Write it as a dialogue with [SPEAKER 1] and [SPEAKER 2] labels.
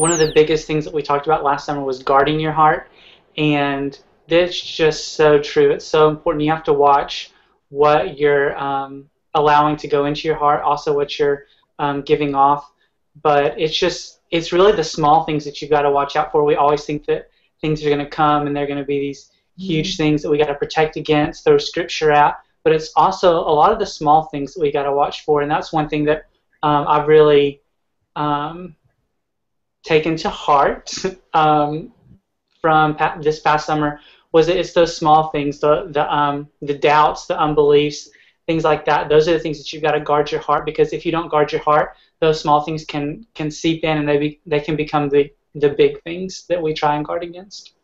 [SPEAKER 1] one of the biggest things that we talked about last summer was guarding your heart, and this just so true. It's so important. You have to watch what you're um, allowing to go into your heart, also what you're um, giving off. But it's just it's really the small things that you've got to watch out for. We always think that things are going to come and they're going to be these huge mm-hmm. things that we got to protect against, throw scripture at. But it's also a lot of the small things that we got to watch for, and that's one thing that um, I've really um, taken to heart um, from pa- this past summer was that it's those small things, the the um, the doubts, the unbeliefs, things like that. Those are the things that you've got to guard your heart because if you don't guard your heart, those small things can can seep in and they be, they can become the the big things that we try and guard against.